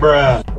Bruh.